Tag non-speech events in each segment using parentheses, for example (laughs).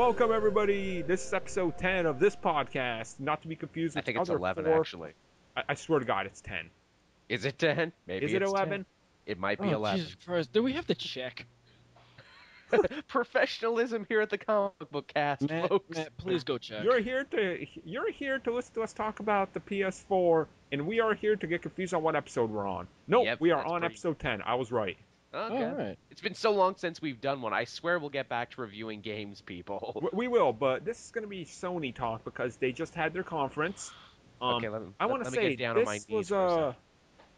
Welcome everybody. This is episode 10 of this podcast. Not to be confused with I with think it's other 11 four- actually. I, I swear to God, it's 10. Is it 10? Maybe is it it's 11? It might be Oh, 11. Jesus Christ. Do we have to check? (laughs) Professionalism here at the comic book cast, Matt, folks. Matt, please go check. You're here to you're here to listen to us talk about the PS4, and we are here to get confused on what episode we're on. Nope, Yep, we are on pretty- episode 10. I was right. Okay. All right. It's been so long since we've done one. I swear we'll get back to reviewing games, people. We will, but this is going to be Sony talk because they just had their conference. Um, okay, let, me- I want to say get down this on my knees was for a uh, sec.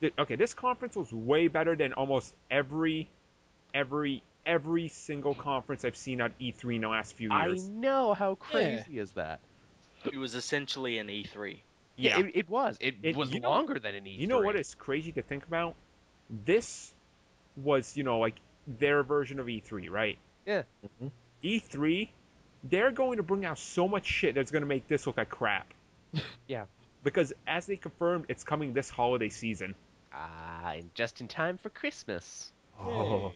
th- okay. This conference was way better than almost every, every, every single conference I've seen at E3 in the last few years. I know how crazy is that? It was essentially an E E3. Yeah, it, it was. It, It- was you know- longer than an E3. You know what is crazy to think about? This was, you know, like their version of E3, right? Yeah. Mhm. E3, they're going to bring out so much shit that's going to make this look like crap. (laughs) Yeah. Because as they confirmed, it's coming this holiday season. Ah, and just in time for Christmas. Oh.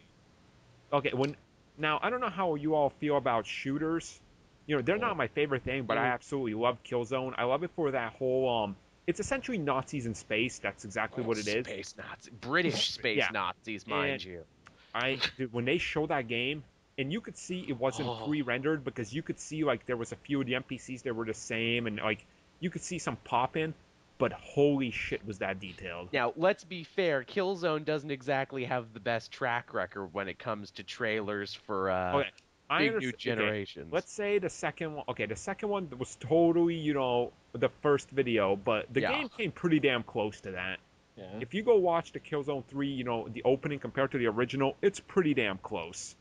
Okay, when now I don't know how you all feel about shooters. You know, they're not my favorite thing, but I Mm. absolutely love Killzone. I love it for that whole um it's essentially Nazis in space. That's exactly what it is. Space Nazi, British space Yeah. Nazis, mind And- you. I dude, when they show that game, and you could see it wasn't Oh. pre-rendered because you could see like there was a few of the NPCs that were the same, and like you could see some pop in, but holy shit, was that detailed? Now, let's be fair. Killzone doesn't exactly have the best track record when it comes to trailers for uh, Okay, big new understand- okay, generations. Let's say the second one. Okay, the second one was totally, you know, the first video, but the Yeah. game came pretty damn close to that. Yeah. If you go watch the Killzone 3, you know, the opening compared to the original, it's pretty damn close.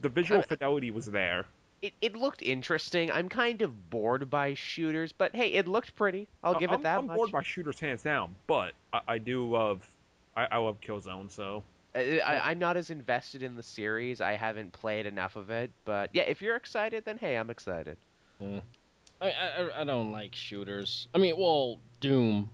The visual Uh, fidelity was there. It, it looked interesting. I'm kind of bored by shooters, but hey, it looked pretty. I'll give I'm, it that I'm much. bored by shooters hands down, but I, I do love, I, I love Killzone. So Uh, I, I'm not as invested in the series. I haven't played enough of it, but yeah, if you're excited, then hey, I'm excited. I, I I don't like shooters. I mean, well, Doom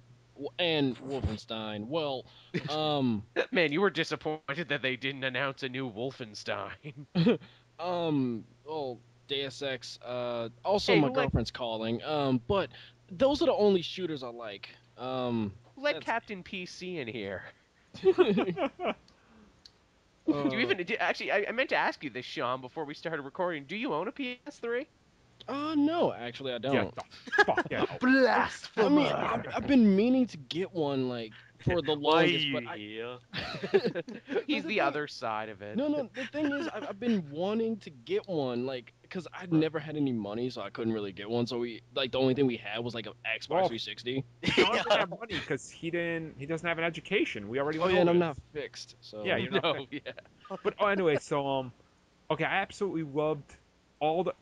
and Wolfenstein. Well, (laughs) um, Man, you were disappointed that they didn't announce a new Wolfenstein. (laughs) um, well, Deus Ex. Uh, also Hey, my like- girlfriend's calling. Um, but those are the only shooters I like. Um, Let That's- Captain PC in here. (laughs) uh, Do you even do, actually? I, I meant to ask you this, Sean, before we started recording. Do you own a PS3? Uh, no, actually, I don't. the (laughs) fuck yeah. (laughs) I Blasphemous! mean, I've, I've been meaning to get one like for the (laughs) longest, but I, here? He's the other side of it. No, no. The thing is, I've, I've been wanting to get one, like, because I'd never had any money, so I couldn't really get one. So we, like, the only thing we had was like an Xbox Well, 360. Sean (laughs) doesn't have money because he didn't. He doesn't have an education. We already. Oh yeah, and I'm not fixed. So Yeah, you're (laughs) not no, yeah. But oh, anyway, so um, okay, I absolutely loved all the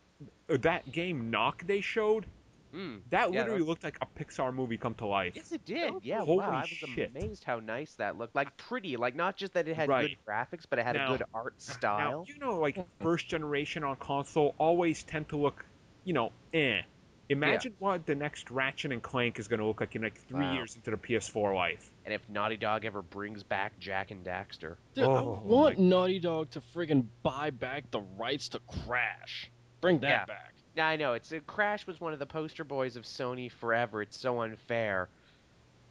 uh, that game Knack they showed. Mm. That Yeah, literally that- looked like a Pixar movie come to life. Yes, it did. was- Yeah, holy wow. I was shit. amazed how nice that looked. Like pretty. Like not just that it had Right. good graphics, but it had Now- a good art style. (clears throat) Now style. you know, like (laughs) first generation on console always tend to look, you know, eh. Imagine what the next Ratchet and Clank is going to look like in like three Wow. years into the PS4 life. And if Naughty Dog ever brings back Jak and Daxter, Dude, I Oh, want Naughty Dog to friggin' buy back the rights to Crash. Bring that Yeah. back. Yeah, I know. It's uh, Crash was one of the poster boys of Sony forever. It's so unfair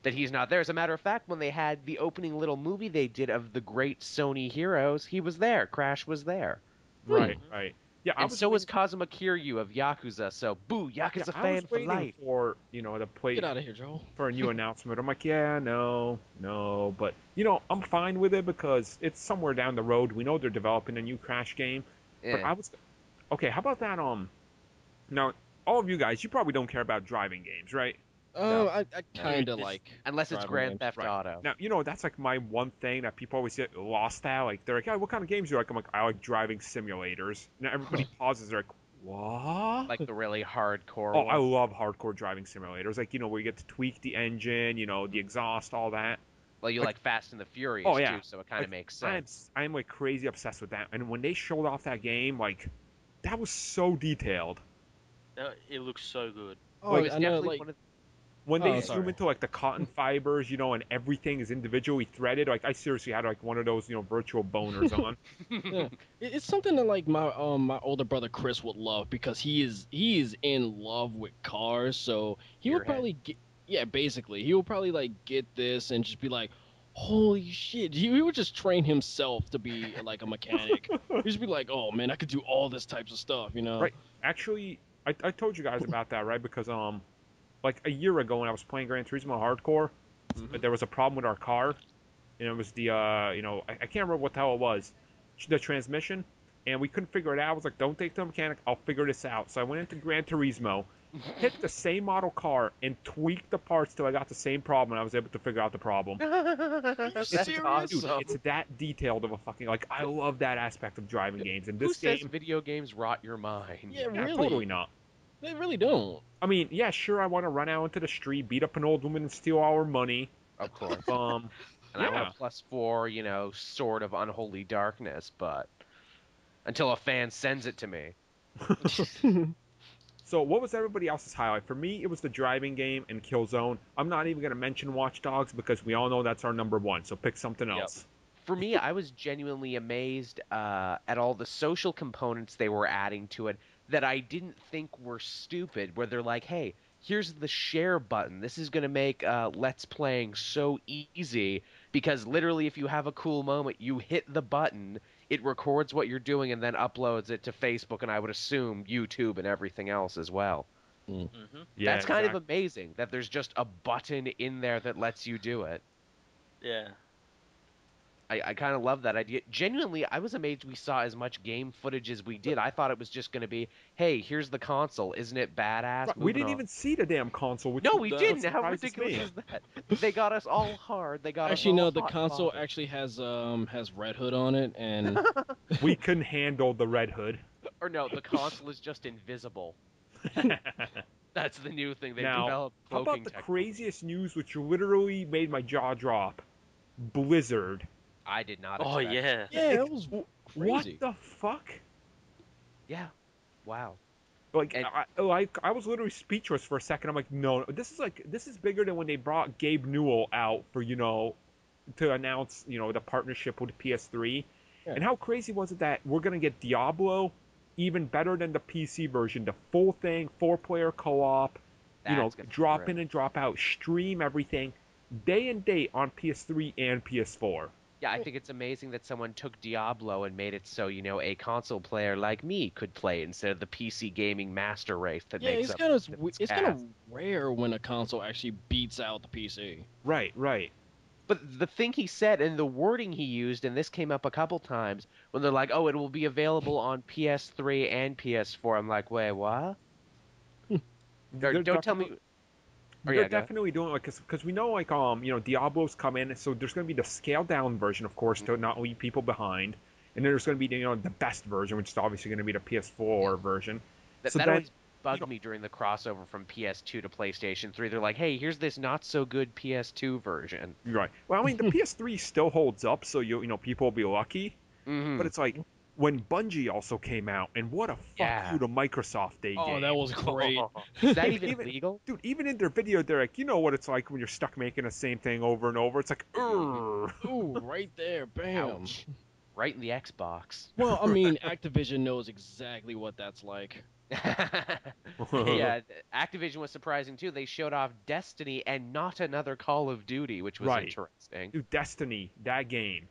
that he's not there. As a matter of fact, when they had the opening little movie they did of the great Sony heroes, he was there. Crash was there. Right, right. Yeah, and was so was Kazuma Kiryu of Yakuza. So, boo, Yakuza yeah, I fan was for waiting life. for you know the play Get out of here, Joel. for a new (laughs) announcement. I'm like, yeah, no, no, but you know, I'm fine with it because it's somewhere down the road. We know they're developing a new Crash game, Yeah. but I was okay. How about that? Um, now all of you guys, you probably don't care about driving games, right? Um, I, I kind of like. Unless it's Grand games. Theft Right. Auto. Now you know that's like my one thing that people always get lost at. Like they're like, yeah, what kind of games do you like? I'm like, I like driving simulators. Now everybody (laughs) pauses. They're like, what? Like the really hardcore Oh, I love hardcore driving simulators. Like, you know, where you get to tweak the engine, you know, the exhaust, all that. Well, you like- like Fast and the Furious Oh, yeah. too, so it kind of Like, makes I'm, sense. I'm like crazy obsessed with that. And when they showed off that game, like, that was so detailed. Uh, it looks so good. Oh, Like, it's I know, definitely like one of when they Oh, zoom sorry. into like the cotton (laughs) fibers, you know, and everything is individually threaded. Like I seriously had like one of those, you know, virtual boners on. (laughs) (laughs) Yeah. It's something that like my um my older brother Chris would love because he is he is in love with cars. So he would Gearhead. probably get yeah basically he would probably like get this and just be like, holy shit. He, he would just train himself to be like a mechanic. He'd just be like, oh man, I could do all this types of stuff, you know? Right. Actually, I, I told you guys about that, right? Because um, like a year ago when I was playing Gran Turismo Hardcore, Mhm. there was a problem with our car, and it was the uh, you know, I, I can't remember what the hell it was, the transmission, and we couldn't figure it out. I was like, don't take the mechanic, I'll figure this out. So I went into Gran Turismo, hit the same model car, and tweaked the parts till I got the same problem, and I was able to figure out the problem. (laughs) That's serious? awesome. Dude, it's that detailed of a fucking like I love that aspect of driving games, and this Who this says game, video games rot your mind? Yeah, yeah, really. totally not. They really don't. I mean, yeah, sure, I want to run out into the street, beat up an old woman, and steal all her money. Of course. Um, (laughs) And I want a plus four, you know, sort of unholy darkness, but until a fan sends it to me. (laughs) so what was everybody else's highlight? For me, it was the driving game and Killzone. I'm not even gonna mention Watch Dogs because we all know that's our number one. So pick something Yep. else. For me, I was genuinely amazed uh, at all the social components they were adding to it that I didn't think were stupid. Where they're like, "Hey, here's the share button. This is going to make uh, Let's Playing so easy because literally, if you have a cool moment, you hit the button, it records what you're doing, and then uploads it to Facebook, and I would assume YouTube and everything else as well. hmm Yeah, That's kind exactly. of amazing that there's just a button in there that lets you do it. Yeah. I, I kind of love that idea. Genuinely, I was amazed we saw as much game footage as we did. I thought it was just going to be, hey, here's the console. Isn't it badass? Right, we didn't on. even see the damn console. Which No, we didn't. How ridiculous me. is that? They got us all hard. They got us Actually, all no. The console bothered. actually has um has Red Hood on it, and (laughs) we couldn't handle the Red Hood. Or no, the console is just invisible. (laughs) That's the new thing they Now, developed. How about the tech. craziest news, which literally made my jaw drop? Blizzard. I did not. Oh expect. yeah. yeah, it was crazy. What crazy. the fuck? Yeah. Wow. Like, And- I, like I was literally speechless for a second. I'm like, no, this is like this is bigger than when they brought Gabe Newell out for you know to announce you know the partnership with PS3. Yeah. And how crazy was it that we're gonna get Diablo even better than the PC version, the full thing, four player co-op, you know, That's gonna be drop in and drop out, stream everything, day and date on PS3 and PS4. Yeah, I think it's amazing that someone took Diablo and made it so you know a console player like me could play instead of the PC gaming master race that Yeah, makes it's up kind of its it's kind of rare when a console actually beats out the PC. Right, right. But the thing he said and the wording he used, and this came up a couple times when they're like, "Oh, it will be available on PS3 and PS4." I'm like, "Wait, what?" Hmm. Or They're don't tell me. Oh, They're yeah, definitely doing like because we know like um you know Diablo's coming, so there's going to be the scaled down version, of course, to not leave people behind, and then there's going to be you know the best version, which is obviously going to be the PS4 version. That, so that then- always bugged know- me during the crossover from PS2 to PlayStation 3. They're like, "Hey, here's this not so good PS2 version." Right. Well, I mean the (laughs) PS3 still holds up, so you you know people will be lucky, hmm but it's like when Bungie also came out, and what a fuck Yeah. you to Microsoft they Oh, gave. that was (laughs) great. Is (laughs) that even, Even- legal? Dude, even in their video, they're like, you know what it's like when you're stuck making the same thing over and over. It's like, Urgh. (laughs) Ooh, right there, bam. Ouch. Right in the Xbox. Well, I mean, Activision knows exactly what that's like. yeah, Activision was surprising too. They showed off Destiny and not another Call of Duty, which was Right. interesting. Dude, Destiny, that game,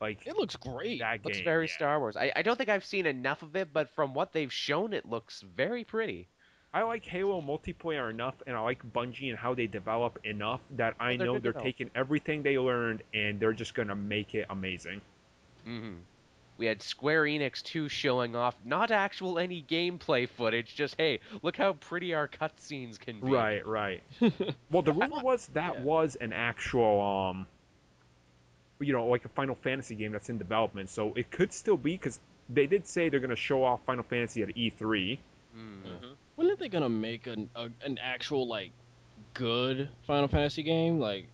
like It looks great. that Looks game, very yeah. Star Wars. I, I don't think I've seen enough of it, but from what they've shown, it looks very pretty. I like Halo multiplayer enough, and I like Bungie and how they develop enough that I they're know they're taking everything they learned and they're just gonna make it amazing. hmm We had Square Enix 2 showing off not actual any gameplay footage, just hey, look how pretty our cutscenes can be. Right, right. (laughs) well, the rumor was that Yeah. was an actual, um, you know, like a Final Fantasy game that's in development. So it could still be because they did say they're gonna show off Final Fantasy at E E3. Mm. hmm when are they gonna make an a, an actual like good Final Fantasy game? Like,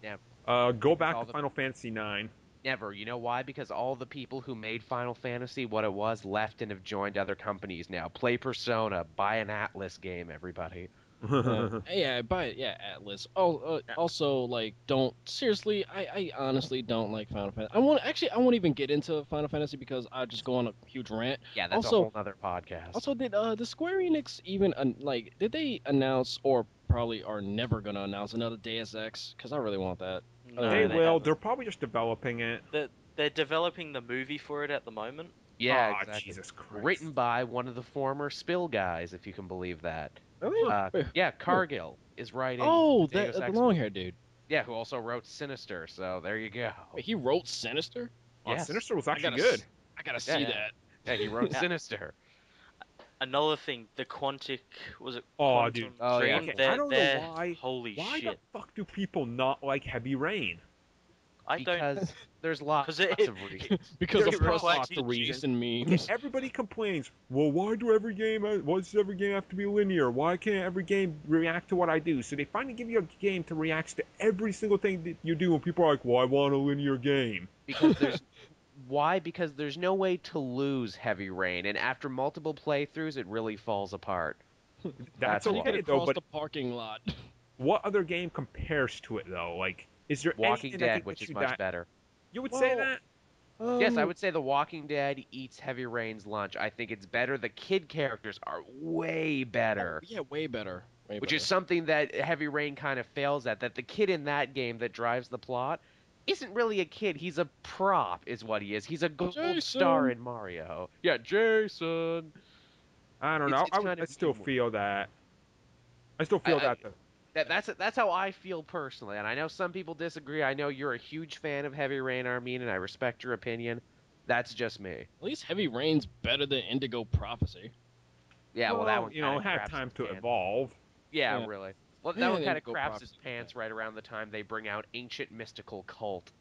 Uh, go back to the- Final Fantasy Nine. Never. You know why? Because all the people who made Final Fantasy, what it was, left and have joined other companies now. Play Persona, buy an Atlus game, everybody. Uh, (laughs) yeah, buy it. Yeah, Atlus. Oh, uh, also like, don't seriously. I, I honestly don't like Final Fantasy. I won't actually, I won't even get into Final Fantasy because I just go on a huge rant. Yeah, that's Also- a whole other podcast. Also, did uh the Square Enix even uh, like did they announce or probably are never gonna announce another Deus Ex? Because I really want that. No, they they will. haven't. They're probably just developing it. They're, they're developing the movie for it at the moment. yeah, Aw, exactly. Jesus Christ. Written by one of the former Spill guys, if you can believe that. Really? Uh, yeah, Cargill is writing. oh, Deus that the long hair dude. Yeah, who also wrote Sinister. So there you go. Wait, he wrote Sinister. Oh, Yes. Sinister was I actually gotta good. s- I gotta see Yeah. that. Yeah, he wrote (laughs) Sinister. Another thing, the Quantic was it? Oh, dude. Oh, yeah. Okay, I don't know why- Holy Why shit! the fuck do people not like Heavy Rain? I don't. because (laughs) there's lots 'Cause it- of reasons. (laughs) Because of press quite lots a of few Jason memes. everybody complains. Well, why do every game? Uh, why does every game have to be linear? Why can't every game react to what I do? So they finally give you a game to react to every single thing that you do, and people are like, "Well, I want a linear game." because (laughs) there's why because there's no way to lose heavy rain and after multiple playthroughs it really falls apart That's That's How do you why. okay get though. across But the parking lot? what other game compares to it though? Like, is there walking dead which is much that? better You would say Well, that? yes i Um, would say the walking dead eats heavy rain's lunch i think it's better the kid characters are way better Oh, yeah, way better. Way which better. is something that heavy rain kind of fails at that the kid in that game that drives the plot isn't really a kid he's a prop is what he is he's a gold star in mario yeah jason I don't know. it's I, would, I still mean- feel that. I still feel I- I- that. though. That, that's that's how I feel personally, and I know some people disagree. I know you're a huge fan of Heavy Rain, Armin, and I respect your opinion. That's just me. At least Heavy Rain's better than Indigo Prophecy. Yeah, well, that one you know kinda had time to pants. evolve. Yeah, Yeah. really. Well, that Yeah, one kind of craps its Prophecy. pants right around the time they bring out Ancient Mystical Cult.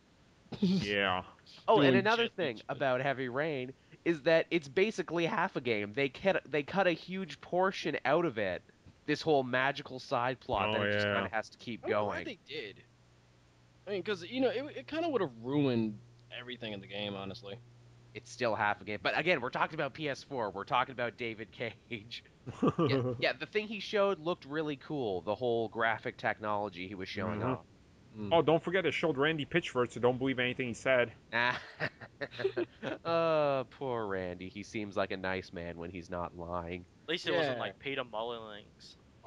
(laughs) Yeah. Oh, and another shit thing that's- about Heavy Rain is that it's basically half a game. They cut they cut a huge portion out of it. This whole magical side plot Oh, that it just kind of has to keep I'm glad going. they did. I mean, because you know, it, it kind of would have ruined everything in the game, honestly. It's still half a game, but again, we're talking about PS4. We're talking about David Cage. (laughs) yeah, yeah, the thing he showed looked really cool. The whole graphic technology he was showing Mhm. off. Mm. Oh, don't forget it showed Randy Pitchford, so don't believe anything he said. Ah. (laughs) uh, poor Randy. He seems like a nice man when he's not lying. At least it wasn't like Peter Molyneux.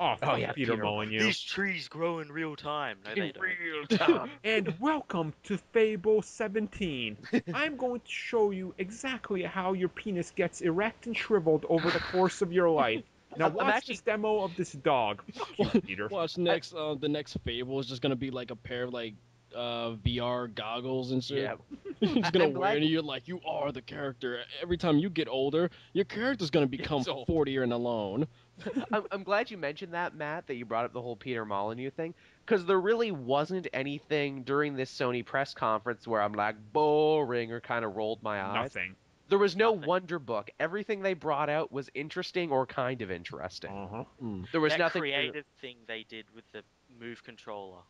Oh, fuck yeah, Peter Peter. Molyneux. These trees grow in real time. No, In real (laughs) time. And welcome to Fable 17. I'm going to show you exactly how your penis gets erect and shriveled over the course of your life. Now I'm- I'm watch actually- this demo of this dog. (laughs) You, Peter. (laughs) Watch next. Uh, the next Fable is just gonna be like a pair of like uh VR goggles and shit. Yeah. (laughs) He's gonna I'm wear it, and you're like, you are the character. Every time you get older, your character's gonna become old. 40 and alone. I'm, I'm glad you mentioned that, Matt, that you brought up the whole Peter Molyneux thing, because there really wasn't anything during this Sony press conference where I'm like, boring, or kind of rolled my eyes. Nothing. There was no Nothing. Wonderbook. Everything they brought out was interesting or kind of interesting. Uh-huh. Mm. There was that nothing. creative thing they did with the Move controller.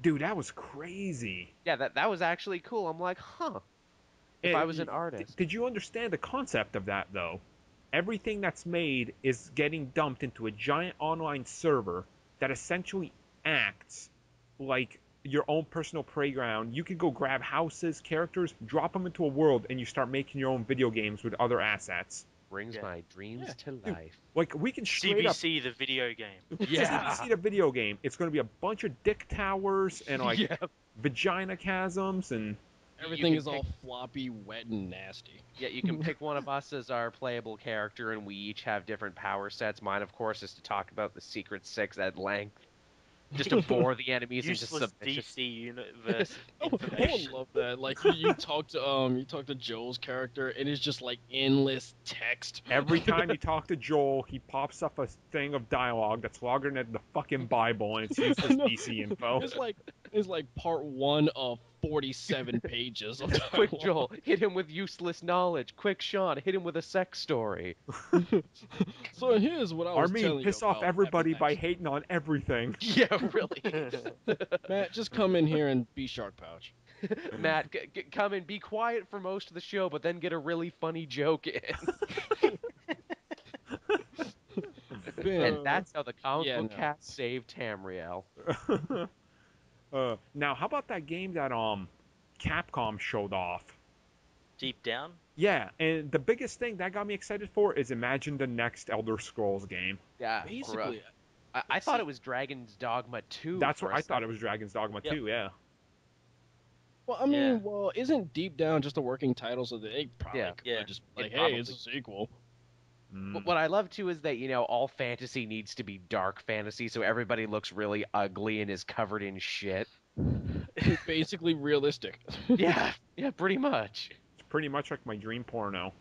Dude, that was crazy. Yeah, that that was actually cool. I'm like, huh. If Eh, I was an y- artist. Did you understand the concept of that though? Everything that's made is getting dumped into a giant online server that essentially acts like your own personal playground. You can go grab houses, characters, drop them into a world, and you start making your own video games with other assets. Brings Yeah. my dreams Yeah, to dude. life. Like we can straight up CBC, the video game. (laughs) Yeah. see the video game. It's going to be a bunch of dick towers and like yeah. vagina chasms and Everything can is all floppy, wet, and nasty. Yeah, you can pick one of us as our playable character, and we each have different power sets. Mine, of course, is to talk about the Secret Six at length, just to (laughs) bore the enemies into Useless submission. DC universe (laughs) oh, I would love that. Like you, you talk to um, you talk to Joel's character, and it's just like endless text. Every (laughs) time you talk to Joel, he pops up a thing of dialogue that's longer than the fucking Bible, and it's useless No. DC info. It's like it's like part one of forty-seven (laughs) pages. Of Quick, dialogue. Joel, hit him with useless knowledge. Quick, Sean, hit him with a sex story. (laughs) So here's what I was telling Armin, you piss off about everybody by hating on everything. (laughs) Yeah, really. Matt, just come in here and be Shark Pouch. Matt, g- g- come and be quiet for most of the show, but then get a really funny joke in. And that's how the comic yeah, book no. cast saved Tamriel. Uh, now, how about that game that um Capcom showed off? Deep down. Yeah, and the biggest thing that got me excited for is imagine the next Elder Scrolls game. Yeah, Basically, I, I thought it was Dragon's Dogma 2. That's for what a I thought it was Dragon's Dogma Yep. 2, yeah. well, I mean, Yeah. well, isn't Deep Down just a working title? So they probably Yeah. could Yeah. just It like, hey, probably- it's a sequel. Mm. What I love too is that you know all fantasy needs to be dark fantasy, so everybody looks really ugly and is covered in shit. It's (laughs) basically realistic. yeah, yeah, pretty much. It's pretty much like my dream porno.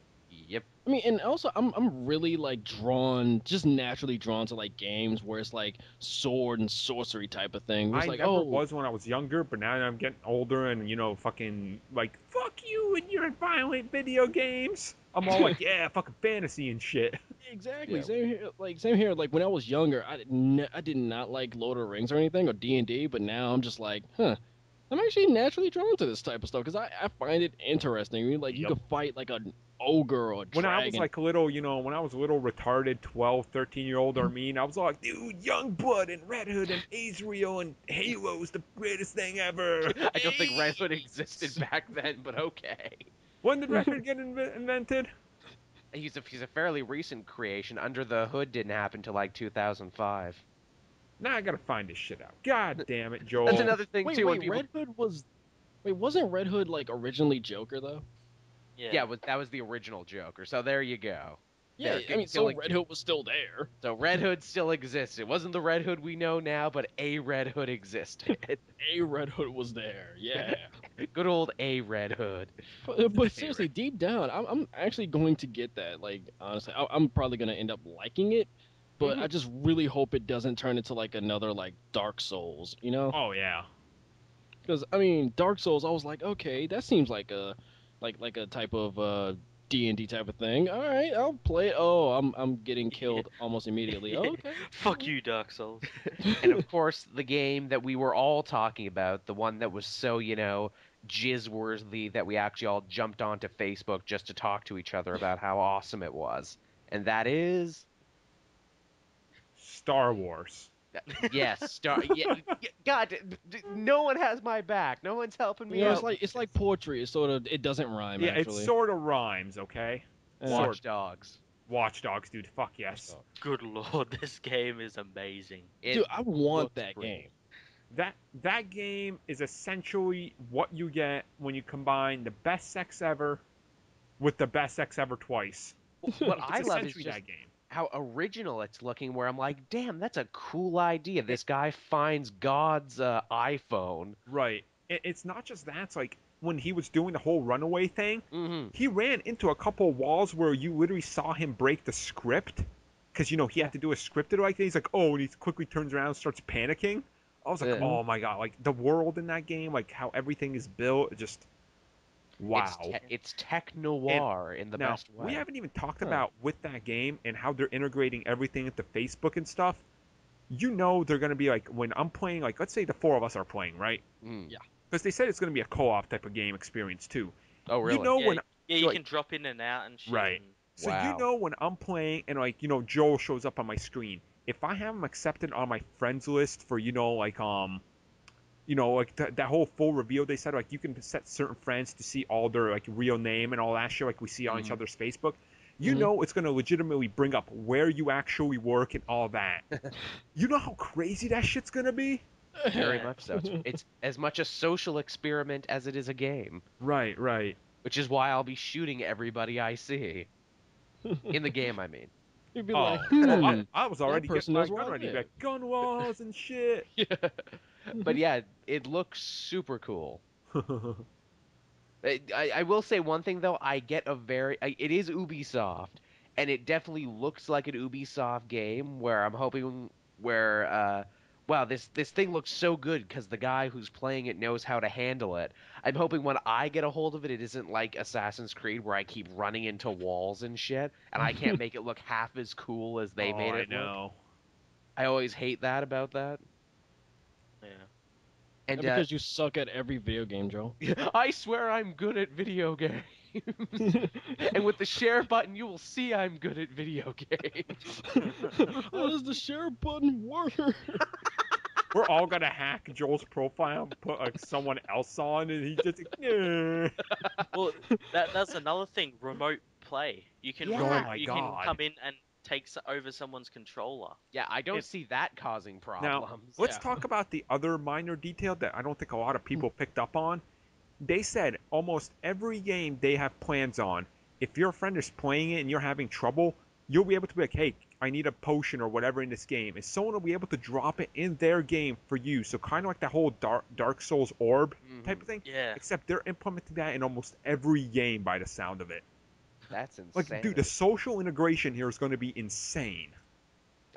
Yep. I mean, and also I'm I'm really like drawn, just naturally drawn to like games where it's like sword and sorcery type of thing. It's I like, never oh, was when I was younger, but now that I'm getting older and, you know, fucking, like, fuck you and your violent video games. I'm all like, (laughs) yeah, fucking fantasy and shit. exactly. Yeah. Same here. Like same here. Like when I was younger, I did not, I did not like Lord of the Rings or anything or D and D, but now I'm just like, huh. I'm actually naturally drawn to this type of stuff because I, I find it interesting. I mean, like you Yep. could fight like an ogre or a When. I was like a little, you know, when I was a little retarded 12, 13 year old mm-hmm. Armin, I was like, dude, Youngblood and Red Hood and Azrael and Halo is the greatest thing ever. (laughs) I don't think Red Hood existed back then, but okay. When did Red Hood (laughs) get inv- invented? He's a he's a fairly recent creation. Under the Hood didn't happen till like 2005. Now I gotta find this shit out. God damn it, Joel. That's another thing wait, too. when wait, people- Red Hood was. Wait, wasn't Red Hood like originally Joker though? Yeah. Yeah, but that was the original Joker. So there you go. Yeah, They're I mean, so killing Red. Hood was still there. So Red Hood still exists. It wasn't the Red Hood we know now, but a Red Hood existed. (laughs) A Red Hood was there. Yeah. (laughs) Good old a Red Hood. But, but seriously, deep down, I'm, I'm actually going to get that. Like, honestly, I, I'm probably going to end up liking it. But Mhm. I just really hope it doesn't turn into like another like Dark Souls, you know? Oh yeah. Because I mean, Dark Souls, I was like, okay, that seems like a like like a type of uh D and D type of thing. All right, I'll play it. Oh, I'm I'm getting (laughs) killed almost immediately. Okay. (laughs) Fuck you, Dark Souls. (laughs) and of course, the game that we were all talking about, the one that was so, you know, jizz worthy that we actually all jumped onto Facebook just to talk to each other about how awesome it was. And that is, Star Wars. yes, Star. (laughs) Yeah, yeah, God, d- d- no one has my back. No one's helping me You know, out. it's like it's like poetry. It's sort of it doesn't rhyme. Yeah, actually. it sort of rhymes, okay? Uh, Watch Dogs. Watch Dogs, dude. Fuck yes. Good lord, (laughs) this game is amazing. It Dude, I want that great. game. That that game is essentially what you get when you combine the best sex ever with the best sex ever twice. What (laughs) I love is just that game. How original it's looking. Where I'm like, damn, that's a cool idea. This guy finds God's uh, iPhone. Right. It's not just that. It's like when he was doing the whole runaway thing, hmm he ran into a couple walls where you literally saw him break the script because you know he had to do a scripted like that. He's like, oh, and he quickly turns around and starts panicking. I was like, Yeah. oh my god, like the world in that game, like how everything is built, just wow. It's, te- it's tech noir in the now, best way. we haven't even talked Huh. about with that game and how they're integrating everything into Facebook and stuff. You know they're gonna be like when I'm playing, like let's say the four of us are playing, right? Mm. Yeah. Because they said it's gonna be a co-op type of game experience too. Oh, really? You know yeah, when yeah, you like- can drop in and out and shit. Right. and- So Wow. you know when I'm playing and like you know Joel shows up on my screen, if I have him accepted on my friends list for you know like um, you know like th- that whole full reveal they said like you can set certain friends to see all their like real name and all that shit like we see on each Mhm. other's Facebook. You Mhm. know it's gonna legitimately bring up where you actually work and all that. (laughs) you know how crazy that shit's gonna be? Very much so. It's, it's as much a social experiment as it is a game, Right, right. which is why I'll be shooting everybody I see in the game. I mean, (laughs) You'd be Oh, like, hmm. I, I was already getting my knows gun where ready, like gun walls and shit. (laughs) but yeah, it looks super cool. (laughs) I, I I will say one thing though. I get a very. I, it is Ubisoft, and it definitely looks like an Ubisoft game. Where I'm hoping, where uh, wow, this this thing looks so good because the guy who's playing it knows how to handle it. I'm hoping when I get a hold of it, it isn't like Assassin's Creed where I keep running into walls and shit, and I can't (laughs) make it look half as cool as they oh, made I it. Look. know. I always hate that about that. Yeah. And uh, because you suck at every video game, Joe. (laughs) I swear I'm good at video games. (laughs) and with the share button, you will see I'm good at video games. (laughs) How does the share button work? We're all gonna hack Joel's profile and put like someone else on, and he just like, "Nah." Well, that that's another thing. Remote play. You can Yeah. Oh my you God. can come in and take s- over someone's controller. Yeah, I don't It- see that causing problems. Now, problems. let's Yeah. talk about the other minor detail that I don't think a lot of people picked up on. They said almost every game they have plans on, if your friend is playing it and you're having trouble, you'll be able to be like, hey, I need a potion or whatever in this game. And someone will be able to drop it in their game for you. So kind of like that whole Dark, Dark Souls orb mm-hmm. type of thing. Yeah. Except they're implementing that in almost every game by the sound of it. That's insane. Like, dude, the social integration here is going to be insane.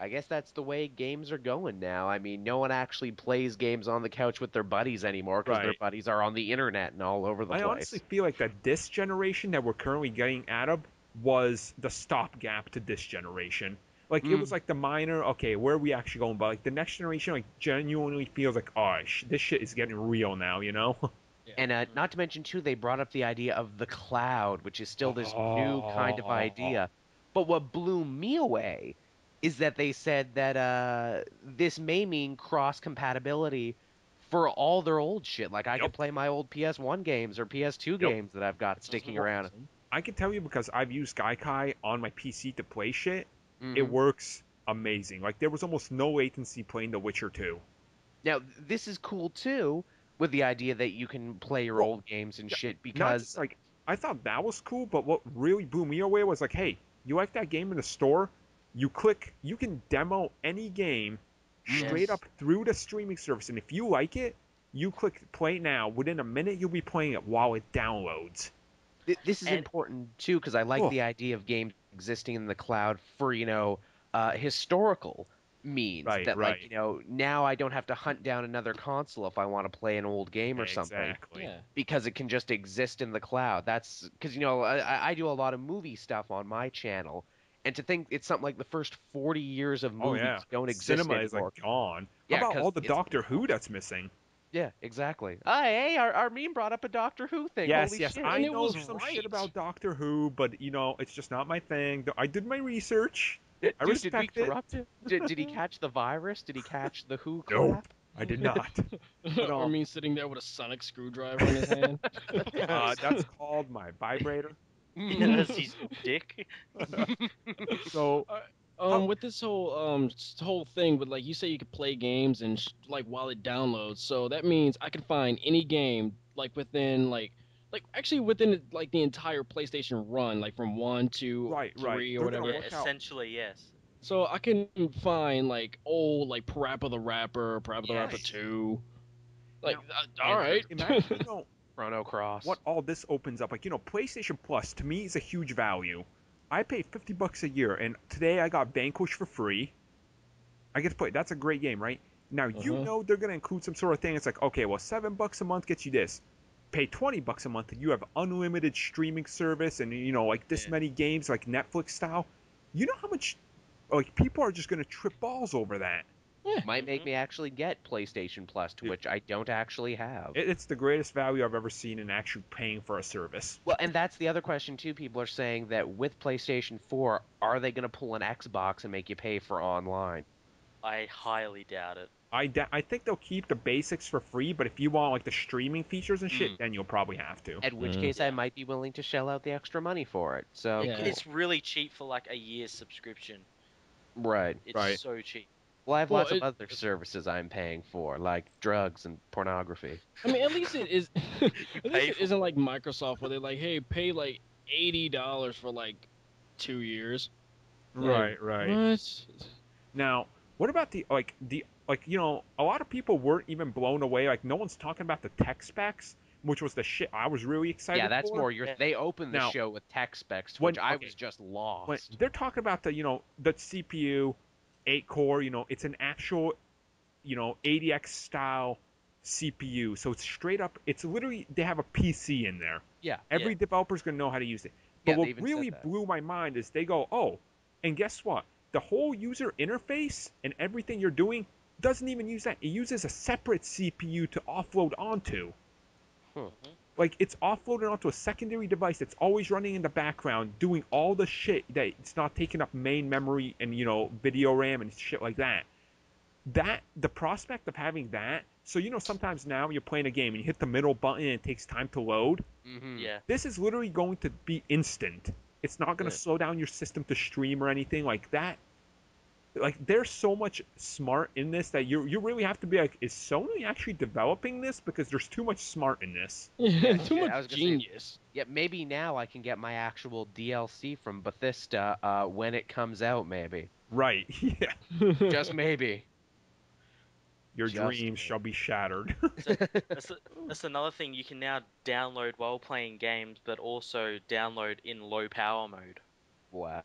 I guess that's the way games are going now. I mean, no one actually plays games on the couch with their buddies anymore because their buddies are on the internet and all over the I place. I honestly feel like that this generation that we're currently getting out of was the stopgap to this generation. Like it Mm. was like the minor, okay, where are we actually going? But like the next generation, like genuinely feels like, oh, sh- this shit is getting real now, you know? (laughs) And uh, not to mention too, they brought up the idea of the cloud, which is still this new kind of Oh. idea. But what blew me away is that they said that uh, this may mean cross compatibility for all their old shit. Like I Yep. could play my old PS1 games or PS2 Yep. games that I've got sticking around. I can tell you because I've used Gaikai on my PC to play shit. Mhm. It works amazing. Like there was almost no latency playing The Witcher 2. Now this is cool too, with the idea that you can play your Well, old games and shit because just, like I thought that was cool, but what really blew me away was like, hey, you like that game in the store? You click, you can demo any game straight Yes. up through the streaming service, and if you like it, you click play now. Within a minute, you'll be playing it while it downloads. Th- this is And- important too because I like Oh. the idea of games existing in the cloud for you know uh, historical means Right, that right. like you know now I don't have to hunt down another console if I want to play an old game or something Exactly. Yeah. because it can just exist in the cloud. That's because you know I- I, I do a lot of movie stuff on my channel, and to think it's something like the first forty years of Oh movies yeah. don't exist Cinema anymore. is like gone. Yeah, How about 'cause all the Doctor Who that's missing? Yeah, exactly. Ah, hey, our, our meme brought up a Doctor Who thing. yes, Holy yes, shit. I And it know some right. shit about Doctor Who, but you know, it's just not my thing. I did my research. (laughs) I Dude, did we respect it. corrupt him? Did, did he catch the virus? Did he catch the Who (laughs) Nope. crap? I did not. (laughs) or me sitting there with a sonic screwdriver in his hand. Uh, that's called my vibrator. Yeah, that's his dick. So Um, with this whole um whole thing, with like you say, you could play games and sh- like while it downloads. So that means I can find any game like within like like actually within like the entire PlayStation run, like from one to Right, right. three They're or whatever. work out. Essentially, yes. So I can find like old like Parappa the Rapper, Parappa the Rapper Two. Like, uh, all right. Imagine, you (laughs) know, Chrono Cross. what all this opens up. Like, you know, PlayStation Plus to me is a huge value. I pay 50 bucks a year, and today I got Vanquish for free. I get to play. That's a great game, right? Now you Uh-huh. know they're gonna include some sort of thing. It's like, okay, well, seven bucks a month gets you this. Pay 20 bucks a month, and you have unlimited streaming service, and you know, like this Yeah. many games, like Netflix style. You know how much, like, people are just gonna trip balls over that. Might make mm-hmm. me actually get PlayStation Plus, to Yeah. which I don't actually have. It, it's the greatest value I've ever seen in actually paying for a service. well, and that's the other question too. People are saying that with PlayStation 4, are they going to pull an Xbox and make you pay for online? I highly doubt it. I, da- I think they'll keep the basics for free, but if you want like the streaming features and shit, Mm. then you'll probably have to. At which Mhm. case, I might be willing to shell out the extra money for it. So, Yeah. cool. It's really cheap for like a year's subscription. right. It's Right. so cheap. Well, I have Well, lots of other services I'm paying for, like drugs and pornography. I mean, at least it is. (laughs) (laughs) at pay least it for- isn't like Microsoft where they're like, hey, pay like eighty dollars for like two years. Right, right. What? Now, what about the like the like you know a lot of people weren't even blown away. Like no one's talking about the tech specs, which was the shit I was really excited. yeah, that's for. more your. They opened the Now, show with tech specs, to when- which I okay. was just lost. They're talking about the you know the CPU, eight core. You know, it's an actual, you know, 80x style CPU. So it's straight up. It's literally they have a PC in there. yeah, Every Yeah. developer's gonna know how to use it. But Yeah, what really blew my mind is they go, oh, and guess what? The whole user interface and everything you're doing doesn't even use that. It uses a separate CPU to offload onto. Hmm. like it's offloaded onto a secondary device that's always running in the background, doing all the shit that it's not taking up main memory and you know video RAM and shit like that. That the prospect of having that. So you know sometimes now you're playing a game and you hit the middle button and it takes time to load. Mm-hmm. Yeah. This is literally going to be instant. It's not going to Yeah. slow down your system to stream or anything like that. Like there's so much smart in this that you you really have to be like, is Sony actually developing this? Because there's too much smart in this. Yeah, (laughs) too yeah, much was gonna say- genius. Yeah, maybe now I can get my actual DLC from Bethesda uh, when it comes out. Maybe, Right. (laughs) Yeah. just maybe. Your Just dreams maybe. shall be shattered. (laughs) That's, (laughs) that's another thing you can now download while playing games, but also download in low power mode. Wow.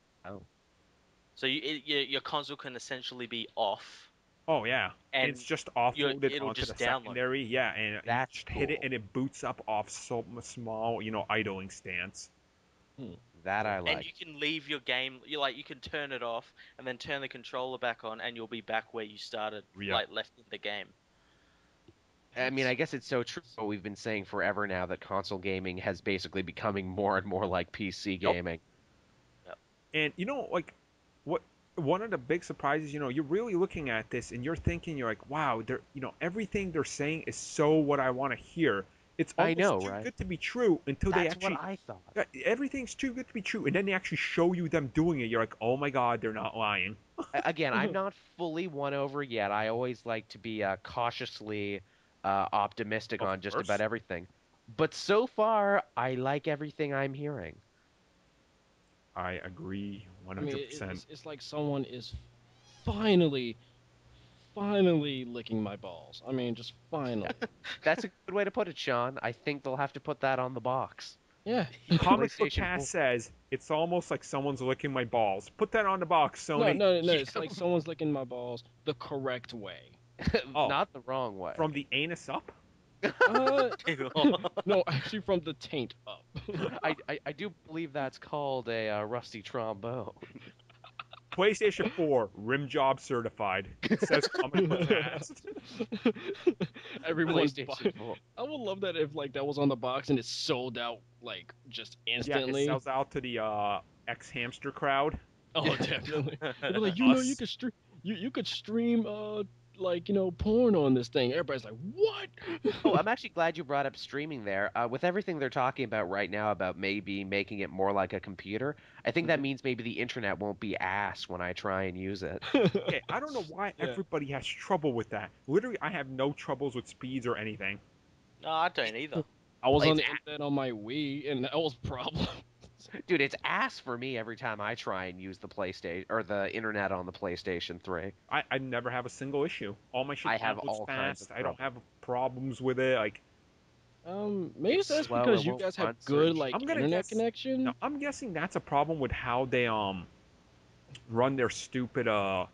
So you, it, your, your console can essentially be off, oh yeah. and it's just you'll- offloaded it'll onto just the download. secondary. Yeah, and That's you just hit it and it boots up off so small, you know, idling stance. Hmm. That I and you can leave your game. You like you can turn it off and then turn the controller back on, and you'll be back where you started, Yeah. like left in the game. I mean, I guess it's so true. What we've been saying forever now that console gaming has basically becoming more and more like PC Yup. gaming. And you know, like, what one of the big surprises, you know, you're really looking at this and you're thinking, you're like, wow, they're, you know, everything they're saying is so what I want to hear. It's I almost know, too right? good to be true until they actually. That's actually. what I thought. Yeah, everything's too good to be true, and then they actually show you them doing it. You're like, oh my god, they're not lying. (laughs) Again, I'm (laughs) not fully won over yet. I always like to be uh, cautiously uh, optimistic Of on just course. about everything. But so far, I like everything I'm hearing. I agree, one I mean, hundred it- percent. it's, it's like someone is finally, finally licking my balls. I mean, just finally. (laughs) That's a good way to put it, Sean. I think they'll have to put that on the box. yeah. (laughs) Comic Book Cast four. says it's almost like someone's licking my balls. Put that on the box, No, Sony. no, no. (laughs) Yeah. It's like someone's licking my balls the correct way. Oh. Not the wrong way. From the anus up. Uh, no, actually, from the taint up. I, I, I do believe that's called a uh, rusty trombone. PlayStation 4 rim job certified. It says Comic Book Cast. (laughs) Everyone's PlayStation buying. 4. I would love that if like that was on the box and it sold out like just instantly. Yeah, instantly. it sells out to the uh, xHamster crowd. oh, definitely. (laughs) Like, you know, you could stream, you you could stream, uh, like you know, porn on this thing. Everybody's like, what? Oh, I'm (laughs) actually glad you brought up streaming there. Uh, with everything they're talking about right now about maybe making it more like a computer, I think Mm-hmm. that means maybe the internet won't be ass when I try and use it. (laughs) Okay, I don't know why (laughs) Yeah. everybody has trouble with that. Literally, I have no troubles with speeds or anything. no, I don't either. I was Like, on the internet on my Wii, and that was a problem. Dude, it's ass for me every time I try and use the PlayStation or the internet on the PlayStation 3. I, I never have a single issue. All my shit I have downloads all kinds fast. of I don't have problems with it. Like, Um, maybe It's that's slow, because you guys have good search. like I'm gonna internet guess- connection. now, I'm guessing that's a problem with how they um run their stupid uh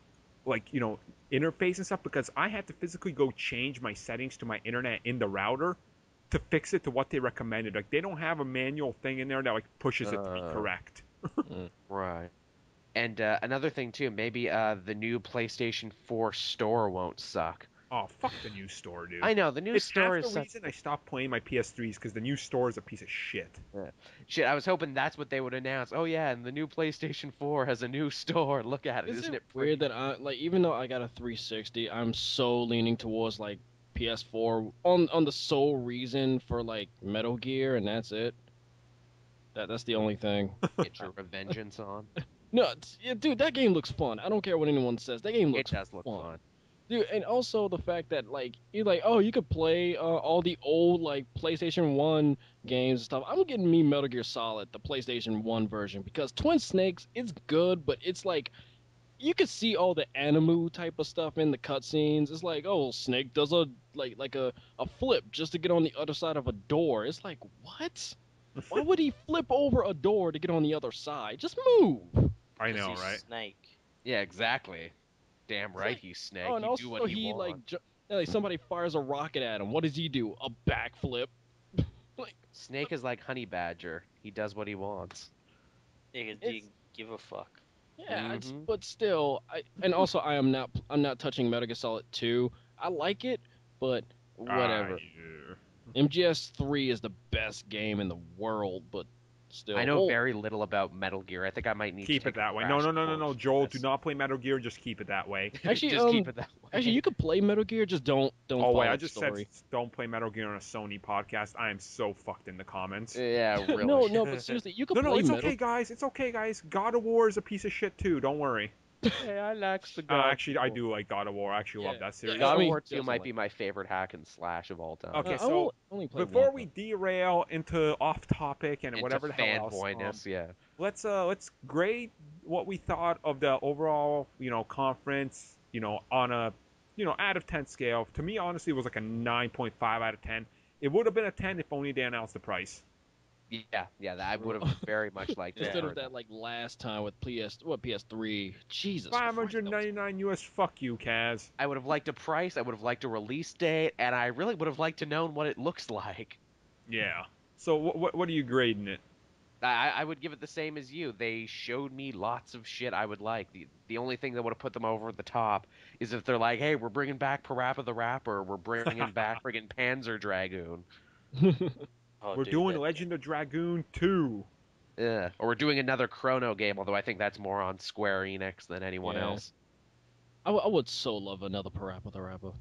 like you know interface and stuff because I had to physically go change my settings to my internet in the router to fix it to what they recommended. Like they don't have a manual thing in there that like pushes it to be Uh. correct. (laughs) Right. And uh, another thing too, maybe uh, the new PlayStation 4 store won't suck. Oh fuck the new store, dude. I know the new it's store half is the such... reason I stopped playing my PS3s because the new store is a piece of shit. shit. I was hoping that's what they would announce. Oh yeah, and the new PlayStation 4 has a new (laughs) store. Look at it, Is isn't it it pretty? weird that I like even though I got a 360, I'm so leaning towards like PS4 on on the sole reason for like Metal Gear, and that's it. That that's the only thing. (laughs) Get your revengeance on. (laughs) No, yeah, dude, that game looks fun. I don't care what anyone says. That game It looks does look fun. fun. Dude, and also the fact that like you're like, oh, you could play uh, all the old like PlayStation One games and stuff. I'm getting me Metal Gear Solid, the PlayStation One version, because Twin Snakes, it's good, but it's like you could see all the animu type of stuff in the cutscenes. It's like, oh, Snake does a like like a, a flip just to get on the other side of a door. It's like, what? Why would he (laughs) flip over a door to get on the other side? Just move. I know, he's right? Snake. Yeah, exactly. Damn right, he's Snake. Oh, and he also do what he, he wants. like, ju- like somebody fires a rocket at him. What does he do? A backflip. (laughs) Snake is like Honey Badger. He does what he wants. Yeah, 'cause It's- you give a fuck. Yeah, it's, Mhm. but still, I and (laughs) also I am not I'm not touching Metal Gear Solid 2. I like it, but whatever. Ah, yeah. MGS three is the best game in the world, but still. I know Oh, very little about Metal Gear. I think I might need to Keep to it that way. No, no, no, no, no, Joel. Do not play Metal Gear. Just keep it that way. (laughs) Actually, just keep um, it that way. Actually, you could play Metal Gear, just don't don't. Oh wait, I just story. said don't play Metal Gear on a Sony podcast. I am so fucked in the comments. yeah, (laughs) really. no, no, but (laughs) seriously, you could No, play no, it's Metal. okay, guys. It's okay, guys. God of War is a piece of shit too. Don't worry. Hey, I like (laughs) the Uh, actually, I do like God of War. I actually love that series. God of War 2 might like- be my favorite hack and slash of all time. Okay, Uh, so only- only Before one, we but- derail into off topic and Into whatever the hell else, um, yeah. let's uh let's grade what we thought of the overall you know conference you know on a you know out of 10 scale to me honestly it was like a 9.5 out of 10 it would have been a 10 if only they announced the price Yeah, yeah, that I would have (laughs) very much liked to Instead of that, like last time with PS, what PS3? Jesus. Christ, that was- 599 us fuck you kaz I would have liked a price, I would have liked a release date, and I really would have liked to known what it looks like. yeah so what, what, what are you grading it I, I would give it the same as you. They showed me lots of shit I would like. The, the only thing that would have put them over the top is if they're like, hey, we're bringing back Parappa the Rapper, we're bringing (laughs) back friggin' Panzer Dragoon, (laughs) Oh, we're dude, doing that- legend of dragoon 2 yeah. or we're doing another Chrono game, although I think that's more on Square Enix than anyone Yeah. else. I, w- I would so love another Parappa the Rapper.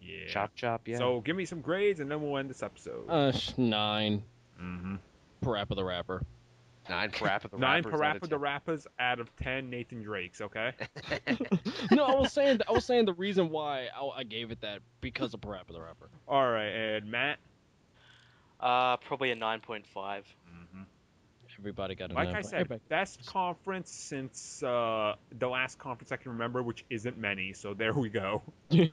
yeah Chop chop, yeah. so give me some grades and then we'll end this episode Uh, nine mm-hmm. Parappa the Rapper. nine Parappa the (laughs) nine Rappers out of parappa the rappers out of 10 nathan drakes okay (laughs) (laughs) no, I was saying I was saying the reason why I, I gave it that because of Parappa the Rapper. all right and matt Uh, probably a 9.5. mm-hmm. Everybody got a like nine I said, everybody- best conference since uh, the last conference I can remember, which isn't many. So there we go. (laughs)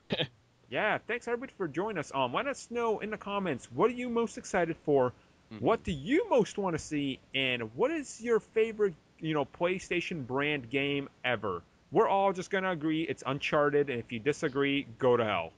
Yeah, thanks everybody for joining us. Um, let us know in the comments what are you most excited for, Mhm. what do you most want to see, and what is your favorite, you know, PlayStation brand game ever. We're all just gonna agree it's Uncharted, and if you disagree, go to hell.